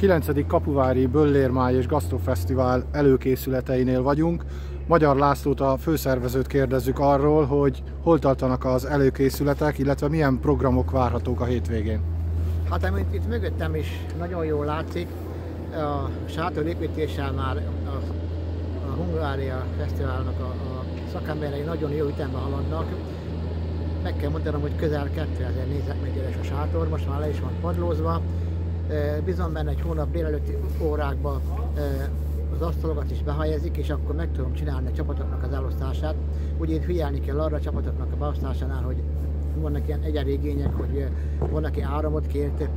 A 9. Kapuvári Böllérmáj és Gasztrofesztivál előkészületeinél vagyunk. Magyar Lászlót a főszervezőt kérdezzük arról, hogy hol tartanak az előkészületek, illetve milyen programok várhatók a hétvégén. Hát amint itt mögöttem is nagyon jól látszik, a sátor építéssel már a, a Hungária Fesztiválnak a, a szakemberei nagyon jó ütemben haladnak. Meg kell mondanom, hogy közel 2000 négyzetméteres a sátor, most már le is van padlózva. Bizony benne egy hónap délelőtti órákban az asztalokat is behelyezik, és akkor meg tudom csinálni a csapatoknak az elosztását. Ugye figyelni kell arra a csapatoknak a beosztásánál, hogy vannak ilyen egyedi igények, hogy van, aki áramot kért,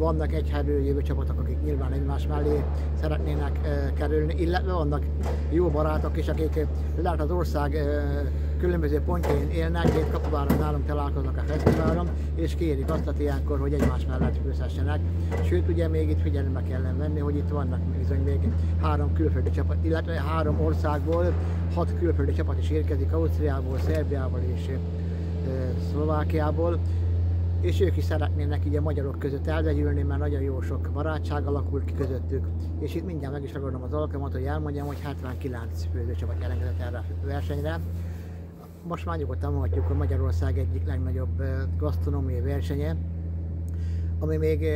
vannak egy jövő csapatok, akik nyilván egymás mellé szeretnének kerülni, illetve vannak jó barátok is, akik lehet az ország különböző pontjain élnek, két kapuváron nálunk találkoznak a fesztiválon, és kérik azt ilyenkor, hogy egymás mellett főzhessenek. Sőt, ugye még itt figyelembe kellene venni, hogy itt vannak bizony még három külföldi csapat, illetve három országból hat külföldi csapat is érkezik, Ausztriából, Szerbiából és Szlovákiából, és ők is szeretnének így a magyarok között elvegyülni, mert nagyon jó sok barátság alakult ki közöttük. És itt mindjárt meg is ragadom az alkalmat, hogy elmondjam, hogy 79 főzőcsapat jelentkezett erre a versenyre. Most már nyugodtan mondhatjuk, hogy Magyarország egyik legnagyobb gasztronómiai versenye, ami még,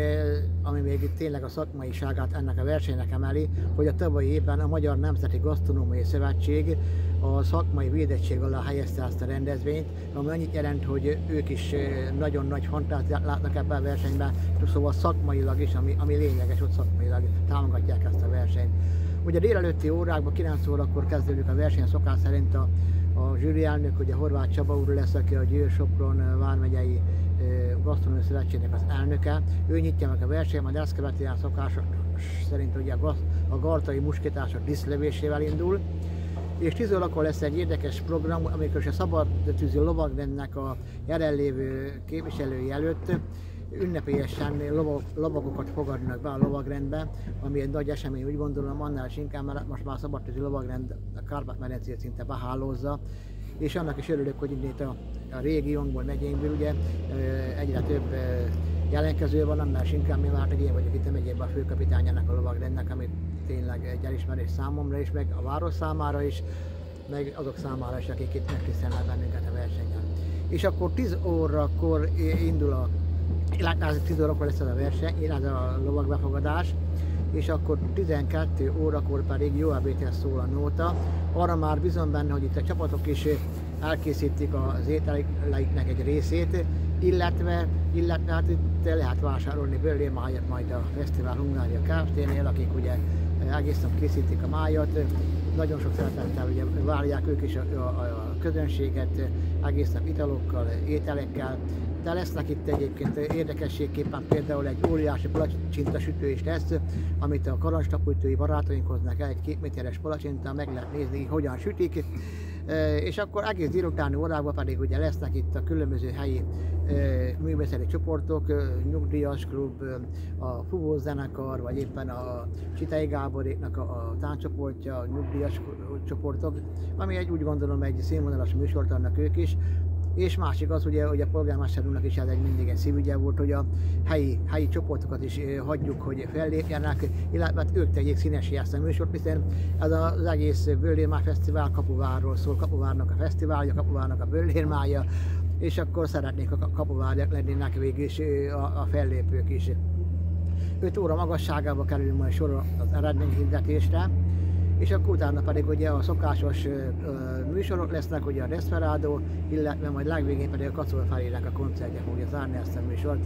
ami még tényleg a szakmaiságát ennek a versenynek emeli, hogy a tavalyi évben a Magyar Nemzeti Gasztronómiai Szövetség a szakmai védettség alá helyezte ezt a rendezvényt, ami annyit jelent, hogy ők is nagyon nagy fantáziát látnak ebben a versenyben, szóval szakmailag is, ami, ami lényeges, hogy szakmailag támogatják ezt a versenyt. Ugye délelőtti órákban, 9 órakor kezdődik a verseny, szokás szerint a, a zsűri elnök, ugye Horváth Csaba úr lesz, aki a Győr Sopron vármegyei Gasztronómiai Szövetségnek az elnöke. Ő nyitja meg a versenyt, majd ezt követi a szokás szerint ugye a, a gartai musketás a diszlövésével indul és 10 órakor lesz egy érdekes program, amikor a szabad tűző lovagrendnek a jelenlévő képviselői előtt ünnepélyesen lovagokat fogadnak be a lovagrendbe, ami egy nagy esemény, úgy gondolom, annál is inkább, mert most már a szabadtűző lovagrend a Kárpát-medencét szinte behálózza, és annak is örülök, hogy itt a, a régiónkból, megyénkből ugye egyre több jelentkező van, annál is inkább mi már én vagyok itt a megyében a főkapitányának a lovagrendnek, amit tényleg egy elismerés számomra is, meg a város számára is, meg azok számára is, akik itt megtisztelnek bennünket a versenyen. És akkor 10 órakor indul a, illetve 10 órakor lesz ez a verseny, illetve a lovagbefogadás, és akkor 12 órakor pedig jó ebédhez szól a nóta. Arra már bizony benne, hogy itt a csapatok is elkészítik az ételeiknek egy részét, illetve, illetve hát itt lehet vásárolni bőlémájat majd a Fesztivál Hungária Kft-nél, akik ugye egész nap készítik a májat, nagyon sok szeretettel ugye várják ők is a, a, a közönséget, egész nap italokkal, ételekkel, de lesznek itt egyébként érdekességképpen például egy óriási palacsinta sütő is lesz, amit a karancstapújtói barátaink hoznak el, egy két méteres palacsinta, meg lehet nézni, hogyan sütik, és akkor egész délutáni órákban pedig ugye lesznek itt a különböző helyi művészeti csoportok, nyugdíjas klub, a Fugó vagy éppen a Csitai Gáboréknak a, a táncsoportja, a nyugdíjas csoportok, ami egy úgy gondolom egy színvonalas műsort adnak ők is, és másik az, ugye, hogy a polgármester úrnak is ez egy mindig egy szívügye volt, hogy a helyi, helyi csoportokat is hagyjuk, hogy fellépjenek, illetve hát ők tegyék színesé ezt a műsort, hiszen ez az egész Böllérmáj Fesztivál Kapuvárról szól, Kapuvárnak a fesztiválja, Kapuvárnak a Böllérmája, és akkor szeretnék a kapuvárják lennének végül is a, a fellépők is. 5 óra magasságába kerül majd sor az eredményhirdetésre, és akkor utána pedig ugye a szokásos műsorok lesznek, ugye a Desperado, illetve majd legvégén pedig a Kacol felélek a koncertje fogja zárni ezt a műsort.